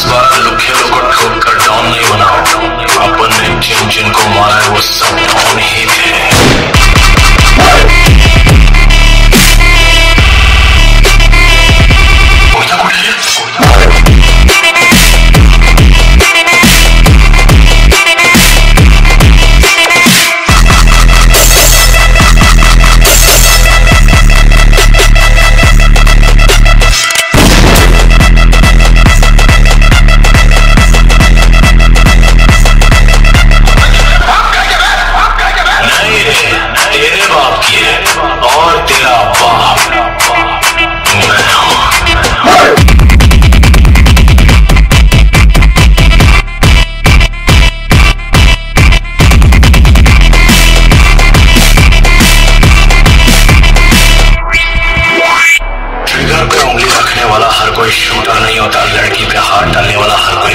इस बार लोग खेलों को ठोक कर डाउन नहीं बनाओ अपन ने रखने वाला हर कोई शूटर नहीं होता लड़की पे हाथ डालने वाला हर कोई